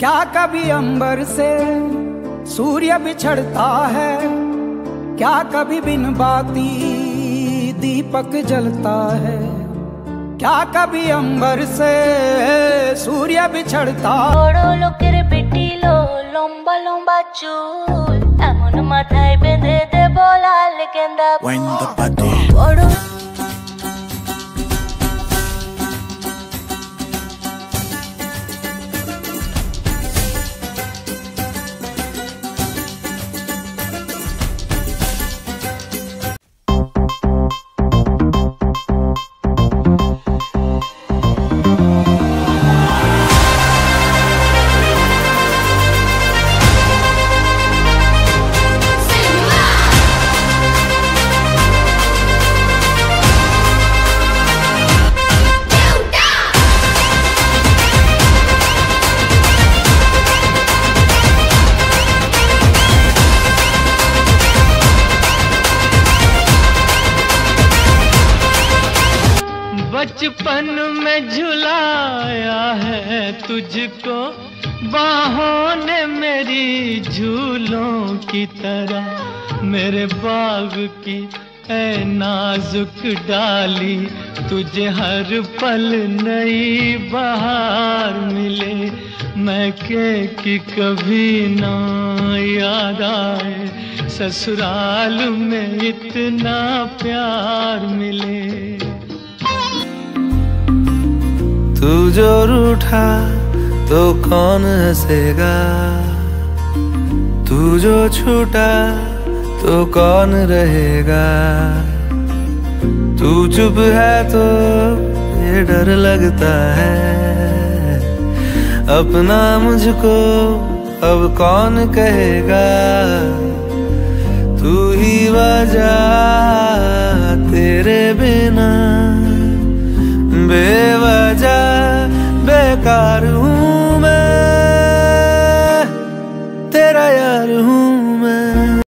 क्या कभी अंबर से सूर्य बिछड़ता है क्या कभी बिन बाती दीपक जलता है क्या कभी अंबर से सूर्य बिछड़ता বড় লোকের বেটিলো লম্বা লম্বা চুল এমন মাথায় বেঁধে দেব লাল গেন্দা Wind the body. বড় बचपन में झुलाया है तुझको, बाहों ने मेरी झूलों की तरह मेरे बाग की है नाजुक डाली, तुझे हर पल नई बहार मिले। मैं के कि कभी ना याद आए, ससुराल में इतना प्यार मिले। तू जो रूठा तो कौन हंसेगा? तू जो छूटा तो कौन रहेगा? तू चुप है तो ये डर लगता है। अपना मुझको अब कौन कहेगा? तू ही वजह